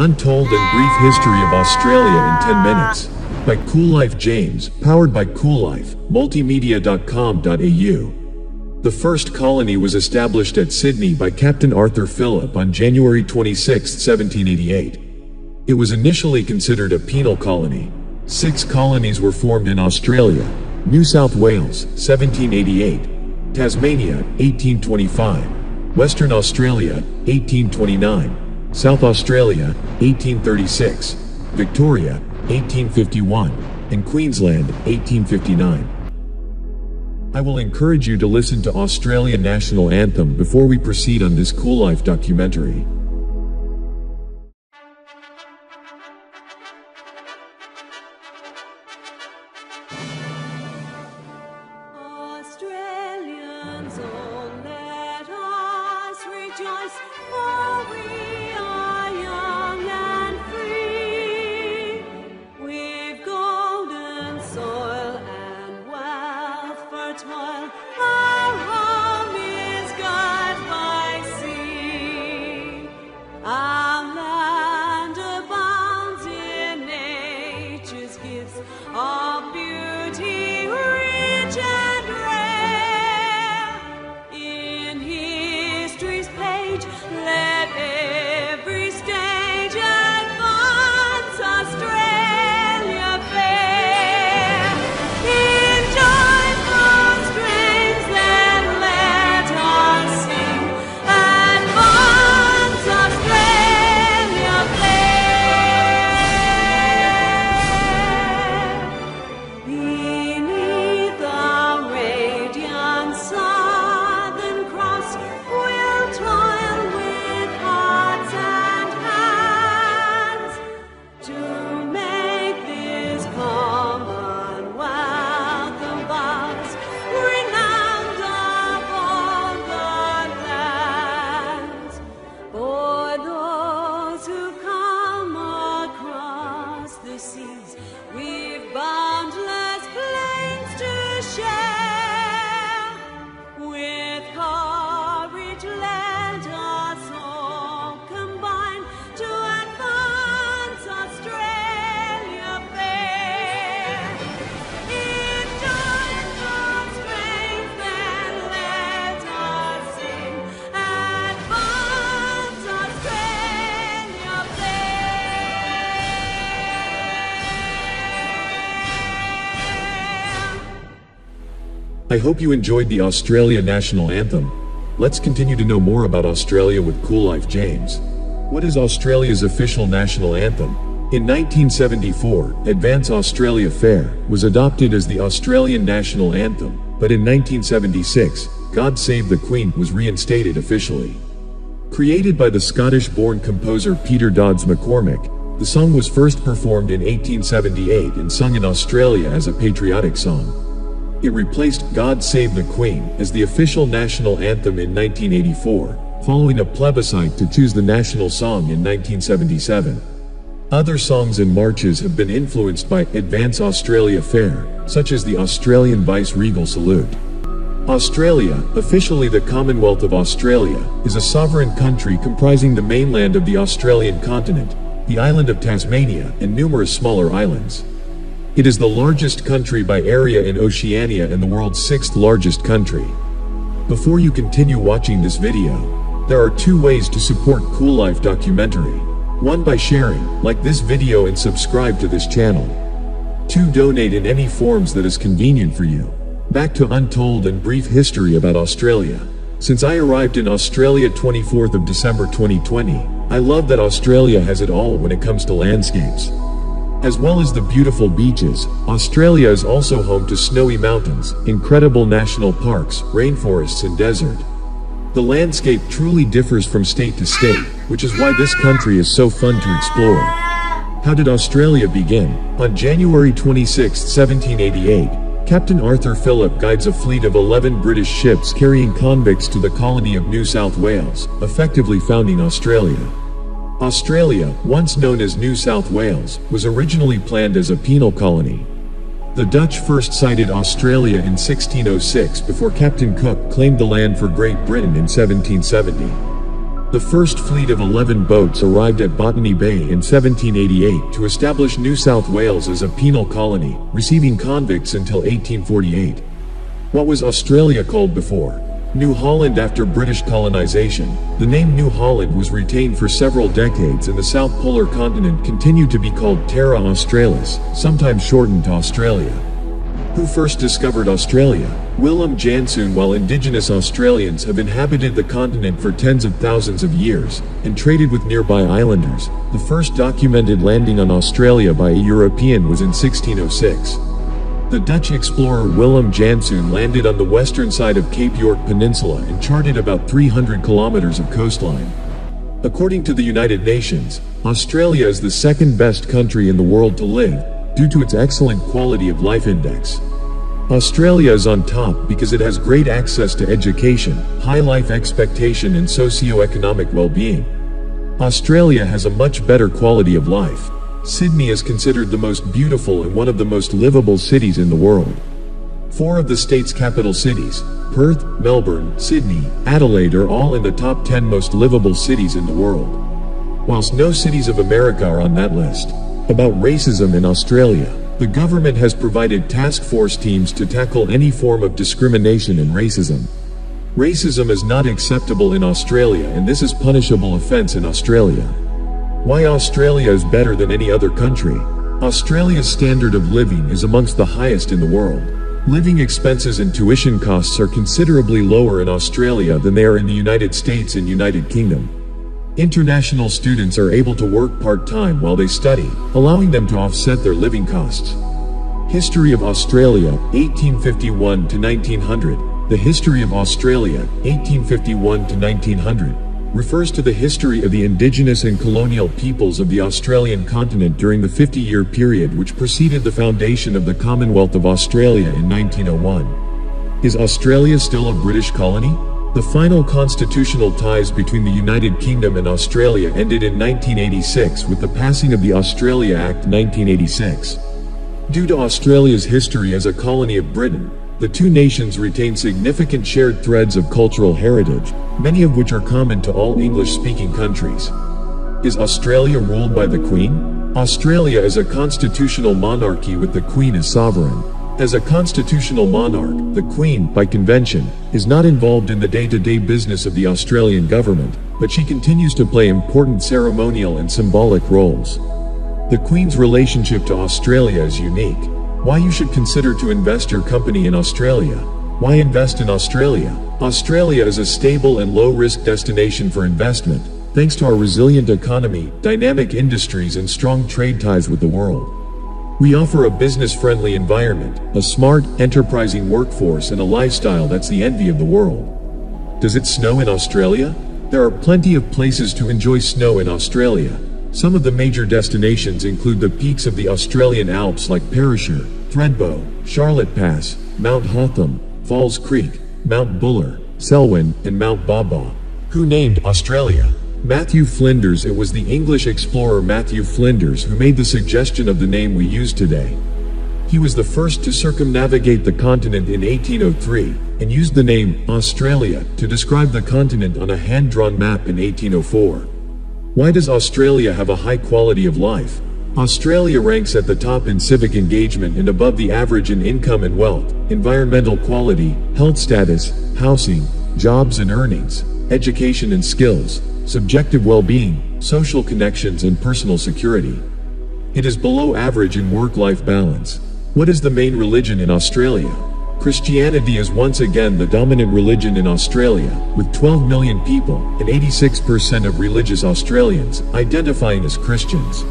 Untold and Brief History of Australia in 10 Minutes. By Koollife James, powered by Koollife, multimedia.com.au. The first colony was established at Sydney by Captain Arthur Phillip on January 26, 1788. It was initially considered a penal colony. Six colonies were formed in Australia. New South Wales, 1788. Tasmania, 1825. Western Australia, 1829. South Australia, 1836. Victoria, 1851. And Queensland, 1859. I will encourage you to listen to Australian National Anthem before we proceed on this Koollife documentary. I hope you enjoyed the Australia National Anthem. Let's continue to know more about Australia with Koollife James. What is Australia's official national anthem? In 1974, Advance Australia Fair was adopted as the Australian national anthem, but in 1976, God Save the Queen was reinstated officially. Created by the Scottish-born composer Peter Dodds McCormick, the song was first performed in 1878 and sung in Australia as a patriotic song. It replaced God Save the Queen as the official national anthem in 1984, following a plebiscite to choose the national song in 1977. Other songs and marches have been influenced by Advance Australia Fair, such as the Australian Vice-Regal Salute. Australia, officially the Commonwealth of Australia, is a sovereign country comprising the mainland of the Australian continent, the island of Tasmania, and numerous smaller islands. It is the largest country by area in Oceania and the world's sixth largest country. Before you continue watching this video, there are two ways to support Koollife documentary. One by sharing, like this video and subscribe to this channel. Two, donate in any forms that is convenient for you. Back to untold and brief history about Australia. Since I arrived in Australia 24th of December 2020, I love that Australia has it all when it comes to landscapes. As well as the beautiful beaches, Australia is also home to snowy mountains, incredible national parks, rainforests and desert. The landscape truly differs from state to state, which is why this country is so fun to explore. How did Australia begin? On January 26, 1788, Captain Arthur Phillip guides a fleet of 11 British ships carrying convicts to the colony of New South Wales, effectively founding Australia. Australia, once known as New South Wales, was originally planned as a penal colony. The Dutch first sighted Australia in 1606 before Captain Cook claimed the land for Great Britain in 1770. The first fleet of 11 boats arrived at Botany Bay in 1788 to establish New South Wales as a penal colony, receiving convicts until 1848. What was Australia called before? New Holland after British colonization. The name New Holland was retained for several decades and the South Polar continent continued to be called Terra Australis, sometimes shortened to Australia. Who first discovered Australia? Willem Janszoon while indigenous Australians have inhabited the continent for tens of thousands of years and traded with nearby islanders. The first documented landing on Australia by a European was in 1606. The Dutch explorer Willem Janszoon landed on the western side of Cape York Peninsula and charted about 300 kilometers of coastline. According to the United Nations, Australia is the second best country in the world to live, due to its excellent quality of life index. Australia is on top because it has great access to education, high life expectation and socio-economic well-being. Australia has a much better quality of life. Sydney is considered the most beautiful and one of the most livable cities in the world. Four of the state's capital cities, Perth, Melbourne, Sydney, Adelaide are all in the top 10 most livable cities in the world. Whilst no cities of America are on that list. About racism in Australia. The government has provided task force teams to tackle any form of discrimination and racism. Racism is not acceptable in Australia and this is punishable offense in Australia. Why Australia is better than any other country. Australia's standard of living is amongst the highest in the world. Living expenses and tuition costs are considerably lower in Australia than they are in the United States and United Kingdom. International students are able to work part-time while they study, allowing them to offset their living costs. History of Australia, 1851 to 1900. The history of Australia, 1851 to 1900 refers to the history of the indigenous and colonial peoples of the Australian continent during the 50-year period which preceded the foundation of the Commonwealth of Australia in 1901. Is Australia still a British colony? The final constitutional ties between the United Kingdom and Australia ended in 1986 with the passing of the Australia Act 1986. Due to Australia's history as a colony of Britain, the two nations retain significant shared threads of cultural heritage, many of which are common to all English-speaking countries. Is Australia ruled by the Queen? Australia is a constitutional monarchy with the Queen as sovereign. As a constitutional monarch, the Queen, by convention, is not involved in the day-to-day business of the Australian government, but she continues to play important ceremonial and symbolic roles. The Queen's relationship to Australia is unique. Why you should consider to invest your company in Australia. Why invest in Australia? Australia is a stable and low-risk destination for investment, thanks to our resilient economy, dynamic industries and strong trade ties with the world. We offer a business-friendly environment, a smart, enterprising workforce and a lifestyle that's the envy of the world. Does it snow in Australia? There are plenty of places to enjoy snow in Australia, some of the major destinations include the peaks of the Australian Alps like Perisher, Thredbo, Charlotte Pass, Mount Hotham, Falls Creek, Mount Buller, Selwyn, and Mount Baw. Who named Australia? Matthew Flinders It was the English explorer Matthew Flinders who made the suggestion of the name we use today. He was the first to circumnavigate the continent in 1803 and used the name Australia to describe the continent on a hand-drawn map in 1804. Why does Australia have a high quality of life? Australia ranks at the top in civic engagement and above the average in income and wealth, environmental quality, health status, housing, jobs and earnings, education and skills, subjective well-being, social connections and personal security. It is below average in work-life balance. What is the main religion in Australia? Christianity is once again the dominant religion in Australia, with 12 million people and 86% of religious Australians identifying as Christians.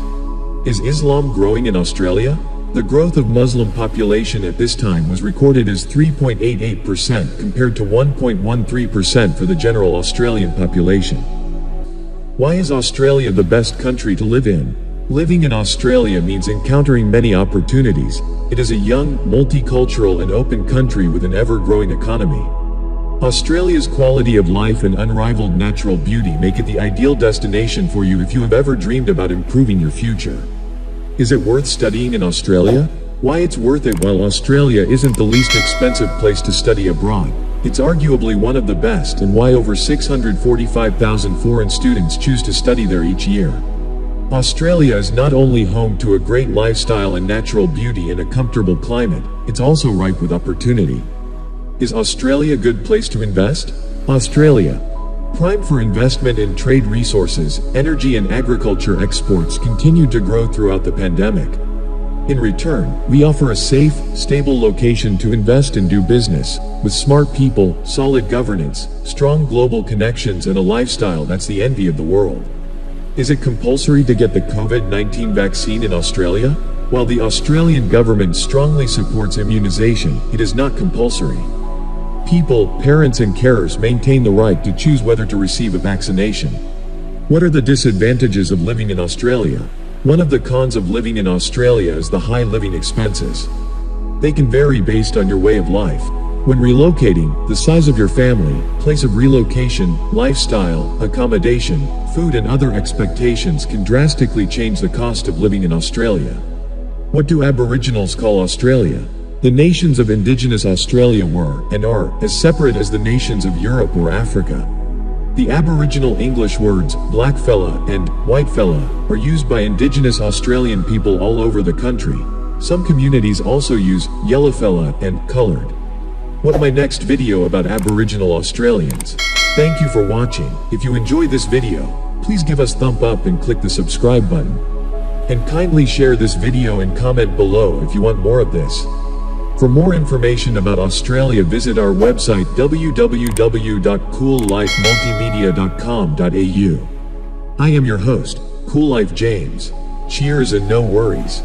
Is Islam growing in Australia? The growth of Muslim population at this time was recorded as 3.88% compared to 1.13% for the general Australian population. Why is Australia the best country to live in? Living in Australia means encountering many opportunities. It is a young, multicultural and open country with an ever-growing economy. Australia's quality of life and unrivaled natural beauty make it the ideal destination for you if you have ever dreamed about improving your future. Is it worth studying in Australia? Why it's worth it while Australia isn't the least expensive place to study abroad. It's arguably one of the best and why over 645,000 foreign students choose to study there each year. Australia is not only home to a great lifestyle and natural beauty and a comfortable climate, it's also ripe with opportunity. Is Australia a good place to invest? Australia. Prime for investment in trade resources, energy and agriculture exports continued to grow throughout the pandemic. In return, we offer a safe, stable location to invest and do business, with smart people, solid governance, strong global connections and a lifestyle that's the envy of the world. Is it compulsory to get the COVID-19 vaccine in Australia? While the Australian government strongly supports immunization, it is not compulsory. People, parents and carers maintain the right to choose whether to receive a vaccination. What are the disadvantages of living in Australia? One of the cons of living in Australia is the high living expenses. They can vary based on your way of life. When relocating, the size of your family, place of relocation, lifestyle, accommodation, food and other expectations can drastically change the cost of living in Australia. What do Aboriginals call Australia? The nations of indigenous Australia were, and are, as separate as the nations of Europe or Africa. The Aboriginal English words, blackfella and whitefella, are used by Indigenous Australian people all over the country. Some communities also use yellowfella and colored. What my next video about Aboriginal Australians. Thank you for watching. If you enjoyed this video, please give us thumb up and click the subscribe button. And kindly share this video and comment below if you want more of this. For more information about Australia visit our website www.koollifemultimedia.com.au. I am your host, Koollife James. Cheers and no worries.